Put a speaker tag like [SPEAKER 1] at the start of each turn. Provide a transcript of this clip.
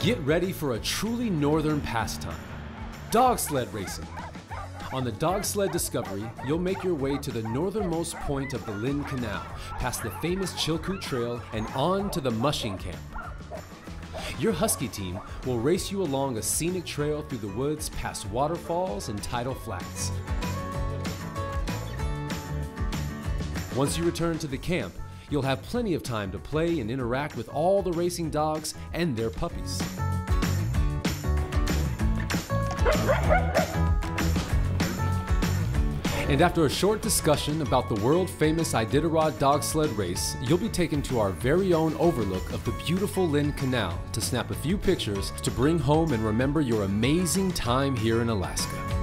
[SPEAKER 1] Get ready for a truly northern pastime dog sled racing. On the Dog Sled Discovery, you'll make your way to the northernmost point of the Lynn Canal, past the famous Chilkoot Trail, and on to the mushing camp. Your Husky team will race you along a scenic trail through the woods past waterfalls and tidal flats. Once you return to the camp, you'll have plenty of time to play and interact with all the racing dogs and their puppies. And after a short discussion about the world famous Iditarod dog sled race, you'll be taken to our very own overlook of the beautiful Lynn Canal to snap a few pictures to bring home and remember your amazing time here in Alaska.